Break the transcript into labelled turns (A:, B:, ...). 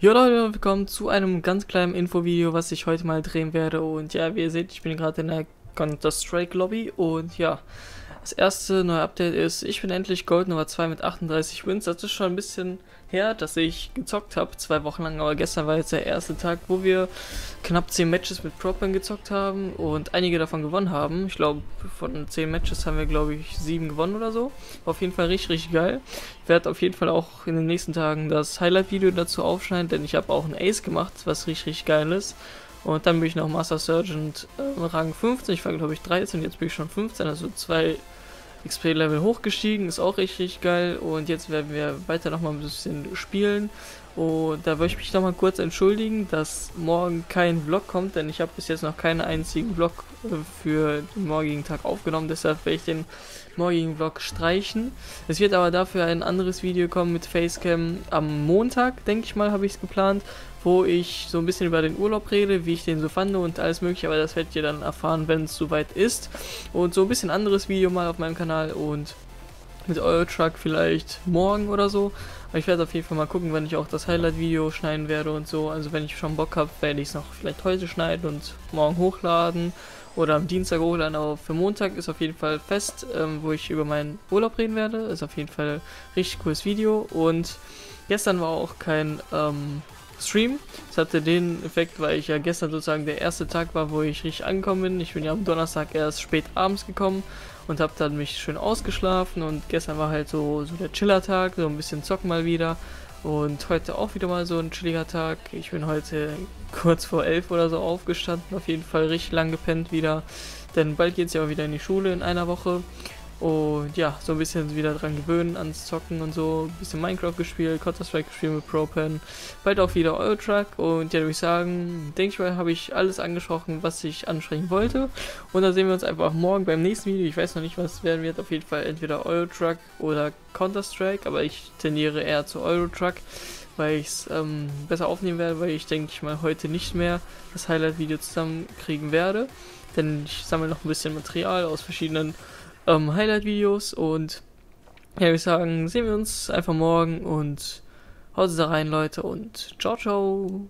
A: Ja Leute, willkommen zu einem ganz kleinen Infovideo, was ich heute mal drehen werde. Und ja, wie ihr seht, ich bin gerade in der Counter-Strike Lobby und ja, das erste neue Update ist, ich bin endlich Gold Nummer 2 mit 38 Wins. Das ist schon ein bisschen her, dass ich gezockt habe, zwei Wochen lang, aber gestern war jetzt der erste Tag, wo wir knapp 10 Matches mit Propan gezockt haben und einige davon gewonnen haben. Ich glaube, von 10 Matches haben wir, glaube ich, 7 gewonnen oder so. War auf jeden Fall richtig, richtig geil. Ich werde auf jeden Fall auch in den nächsten Tagen das Highlight-Video dazu aufschneiden, denn ich habe auch ein Ace gemacht, was richtig, richtig geil ist. Und dann bin ich noch Master Sergeant äh, Rang 15. Ich war glaube ich 13, jetzt bin ich schon 15, also zwei XP-Level hochgestiegen, ist auch richtig geil. Und jetzt werden wir weiter nochmal ein bisschen spielen. Und da würde ich mich nochmal kurz entschuldigen, dass morgen kein Vlog kommt, denn ich habe bis jetzt noch keinen einzigen Vlog äh, für den morgigen Tag aufgenommen. Deshalb werde ich den morgigen Vlog streichen. Es wird aber dafür ein anderes Video kommen mit Facecam am Montag, denke ich mal, habe ich es geplant wo ich so ein bisschen über den Urlaub rede, wie ich den so fand und alles mögliche, aber das werdet ihr dann erfahren, wenn es soweit ist. Und so ein bisschen anderes Video mal auf meinem Kanal und mit Eurotruck vielleicht morgen oder so. Aber ich werde auf jeden Fall mal gucken, wenn ich auch das Highlight-Video schneiden werde und so. Also wenn ich schon Bock habe, werde ich es noch vielleicht heute schneiden und morgen hochladen oder am Dienstag hochladen. Aber für Montag ist auf jeden Fall fest, ähm, wo ich über meinen Urlaub reden werde. Ist auf jeden Fall ein richtig cooles Video. Und gestern war auch kein ähm, Stream. Das hatte den Effekt, weil ich ja gestern sozusagen der erste Tag war, wo ich richtig angekommen bin. Ich bin ja am Donnerstag erst spät abends gekommen und habe dann mich schön ausgeschlafen und gestern war halt so, so der Chiller-Tag, so ein bisschen zocken mal wieder. Und heute auch wieder mal so ein chilliger Tag. Ich bin heute kurz vor elf oder so aufgestanden, auf jeden Fall richtig lang gepennt wieder. Denn bald geht es ja auch wieder in die Schule in einer Woche. Und ja, so ein bisschen wieder dran gewöhnen ans Zocken und so. Ein bisschen Minecraft gespielt, Counter-Strike gespielt mit ProPen. Bald auch wieder Eurotruck. Und ja, würde ich sagen, denke ich mal, habe ich alles angesprochen, was ich ansprechen wollte. Und dann sehen wir uns einfach morgen beim nächsten Video. Ich weiß noch nicht, was werden wird. Auf jeden Fall entweder Eurotruck oder Counter-Strike. Aber ich tendiere eher zu Eurotruck, weil ich es ähm, besser aufnehmen werde, weil ich denke ich mal heute nicht mehr das Highlight-Video zusammenkriegen werde. Denn ich sammle noch ein bisschen Material aus verschiedenen ähm, Highlight-Videos und ja, würde ich sagen, sehen wir uns einfach morgen und haut da rein, Leute, und ciao, ciao.